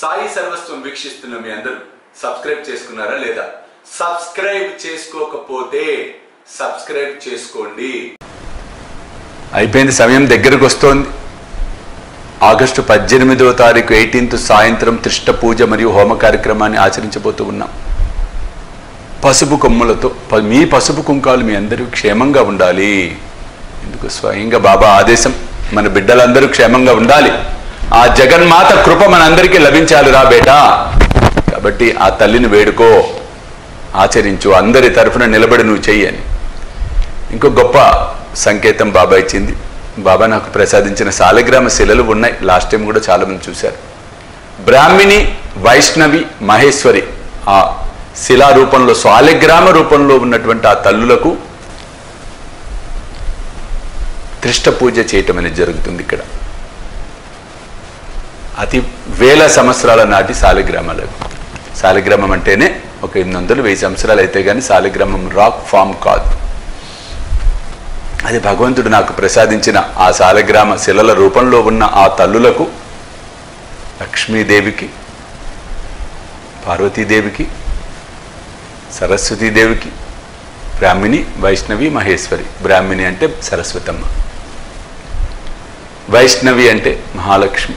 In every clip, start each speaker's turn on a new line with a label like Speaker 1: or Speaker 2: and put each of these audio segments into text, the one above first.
Speaker 1: సాయి సర్వస్వం వీక్షిస్తున్న మీ అందరూ సబ్స్క్రైబ్ చేసుకున్నారా లేదా? సబ్స్క్రైబ్ చేసుకోకపోతే సబ్స్క్రైబ్ చేసుకోండి. అయిపోయింది సమయం దగ్గరకు వస్తోంది. ఆగస్టు పద్దెనిమిదవ తారీఖు ఎయిటీన్త్ సాయంత్రం త్రిష్ట పూజ మరియు హోమ కార్యక్రమాన్ని ఆచరించబోతూ ఉన్నాం. పసుపు కొమ్ములతో మీ పసుపు కుంకాలు మీ అందరూ క్షేమంగా ఉండాలి. ఎందుకు స్వయంగా బాబా ఆదేశం మన బిడ్డలందరూ క్షేమంగా ఉండాలి. ఆ జగన్మాత కృప మనందరికీ లభించాలి రా బేటా. కాబట్టి ఆ తల్లిని వేడుకో ఆచరించు అందరి తరఫున నిలబడి నువ్వు చెయ్యని ఇంకో గొప్ప సంకేతం బాబా ఇచ్చింది. బాబా నాకు ప్రసాదించిన సాలగ్రామ శిలలు ఉన్నాయి. లాస్ట్ టైం కూడా చాలామంది చూశారు. బ్రాహ్మిణి వైష్ణవి మహేశ్వరి ఆ శిలా రూపంలో సాలగ్రామ రూపంలో ఉన్నటువంటి ఆ తల్లులకు త్రిష్ట పూజ చేయటం అనేది జరుగుతుంది ఇక్కడ. అతి వేల సంవత్సరాల నాటి శాలిగ్రామాలు శాలిగ్రామం అంటేనే ఒక ఎనిమిది వందలు వెయ్యి సంవత్సరాలు అయితే కానీ శాలిగ్రామం రాక్ ఫామ్ కాదు. అది భగవంతుడు నాకు ప్రసాదించిన ఆ శాలగ్రామ శిలల రూపంలో ఉన్న ఆ తల్లులకు లక్ష్మీదేవికి పార్వతీదేవికి సరస్వతీదేవికి బ్రాహ్మిణి వైష్ణవి మహేశ్వరి. బ్రాహ్మిణి అంటే సరస్వతమ్మ. వైష్ణవి అంటే మహాలక్ష్మి.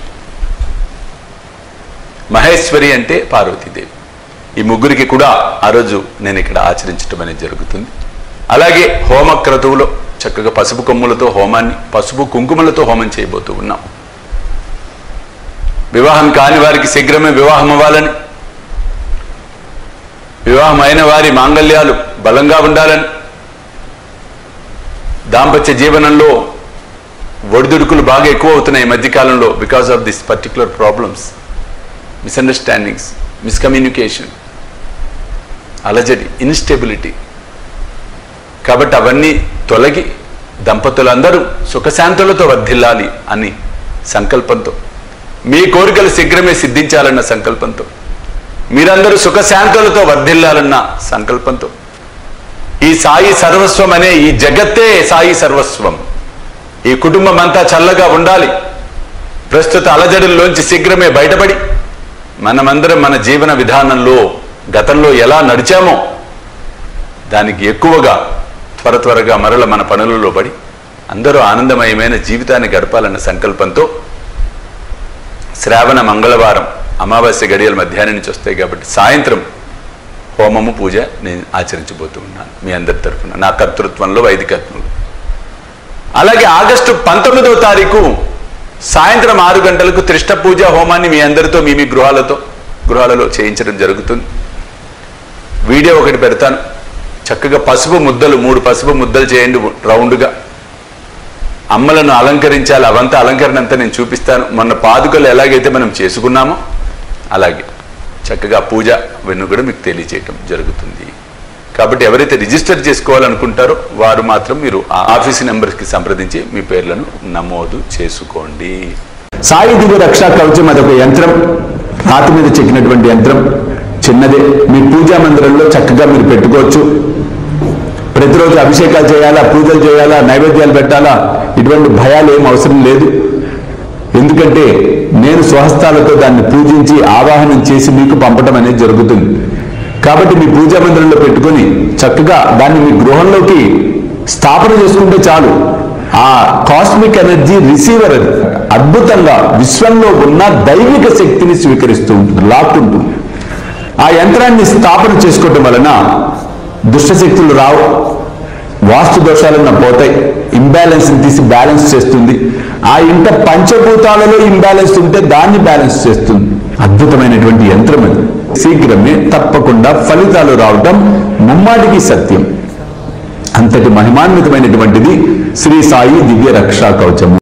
Speaker 1: మహేశ్వరి అంటే పార్వతీదేవి. ఈ ముగ్గురికి కూడా ఆ రోజు నేను ఇక్కడ ఆచరించడం అనేది జరుగుతుంది. అలాగే హోమ క్రతువులో చక్కగా పసుపు కొమ్ములతో హోమాన్ని పసుపు కుంకుమలతో హోమం చేయబోతూ ఉన్నాం. వివాహం కాని వారికి శీఘ్రమే వివాహం అవ్వాలని వివాహం అయిన వారి మాంగళ్యాలు బలంగా ఉండాలని దాంపత్య జీవనంలో ఒడిదుడుకులు బాగా ఎక్కువ అవుతున్నాయి మధ్యకాలంలో because of this particular problems misunderstandings miscommunication అలజడి ఇన్స్టెబిలిటీ కాబట్టి అవన్నీ తొలగి దంపతులందరూ సుఖశాంతులతో వర్ధిల్లాలి అని సంకల్పంతో మీ కోరికలు శీఘ్రమే సిద్ధించాలన్న సంకల్పంతో మీరందరూ సుఖశాంతులతో వర్ధిల్లాలన్న సంకల్పంతో. ఈ సాయి సర్వస్వం అనే ఈ జగత్తే సాయి సర్వస్వం. ఈ కుటుంబం అంతా చల్లగా ఉండాలి. ప్రస్తుత అలజడుల్లోంచి శీఘ్రమే బయటపడి మనమందరం మన జీవన విధానంలో గతంలో ఎలా నడిచామో దానికి ఎక్కువగా త్వర త్వరగా మరల మన పనులలో పడి అందరూ ఆనందమయమైన జీవితాన్ని గడపాలన్న సంకల్పంతో శ్రావణ మంగళవారం అమావాస్య గడియల మధ్యాహ్నం నుంచి వస్తాయి కాబట్టి సాయంత్రం హోమము పూజ నేను ఆచరించబోతూ ఉన్నాను మీ అందరి తరఫున. నా కర్తృత్వంలో వైదికత్వంలో. అలాగే ఆగస్టు పంతొమ్మిదవ తారీఖు సాయంత్రం ఆరు గంటలకు త్రిష్ట పూజ హోమాన్ని మీ అందరితో మీ మీ గృహాలతో గృహాలలో చేయించడం జరుగుతుంది. వీడియో ఒకటి పెడతాను. చక్కగా పసుపు ముద్దలు మూడు పసుపు ముద్దలు చేయండి రౌండ్గా. అమ్మలను అలంకరించాలి అవంతా అలంకరణ అంతా నేను చూపిస్తాను. మొన్న పాదుకలు ఎలాగైతే మనం చేసుకున్నామో అలాగే. చక్కగా పూజ వెన్ను కూడా మీకు తెలియచేయటం జరుగుతుంది. కాబట్టి ఎవరైతే రిజిస్టర్ చేసుకోవాలనుకుంటారో వారు మాత్రం మీరు ఆ ఆఫీస్ నెంబర్కి సంప్రదించి మీ పేర్లను నమోదు చేసుకోండి.
Speaker 2: సాయి దివ్య రక్షా కవచం అదొక యంత్రం. రాతి మీద చెక్కినటువంటి యంత్రం. చిన్నదే. మీ పూజా మందిరంలో చక్కగా మీరు పెట్టుకోవచ్చు. ప్రతిరోజు అభిషేకాలు చేయాలా పూజలు చేయాలా నైవేద్యాలు పెట్టాలా? ఇటువంటి భయాలు ఏం అవసరం లేదు. ఎందుకంటే నేను స్వహస్తాలతో దాన్ని పూజించి ఆవాహనం చేసి మీకు పంపడం అనేది జరుగుతుంది. కాబట్టి మీ పూజా మందిరంలో పెట్టుకొని చక్కగా దాన్ని మీ గృహంలోకి స్థాపన చేసుకుంటే చాలు. ఆ కాస్మిక్ ఎనర్జీ రిసీవర్ అది. అద్భుతంగా విశ్వంలో ఉన్న దైవిక శక్తిని స్వీకరిస్తూ ఉంటుంది లాక్కుంటుంది. ఆ యంత్రాన్ని స్థాపన చేసుకోవటం వలన దుష్టశక్తులు రావు వాస్తు దోషాలన్న పోతాయి ఇంబ్యాలెన్స్ని తీసి బ్యాలెన్స్ చేస్తుంది. ఆ ఇంట పంచభూతాలలో ఇంబ్యాలెన్స్ ఉంటే దాన్ని బ్యాలెన్స్ చేస్తుంది. అద్భుతమైనటువంటి యంత్రం అది. శీఘ్రమే తప్పకుండా ఫలితాలు రావటం ముమ్మాటికి సత్యం. అంతటి మహిమాన్వితమైనటువంటిది శ్రీ సాయి దివ్య రక్షా కవచము.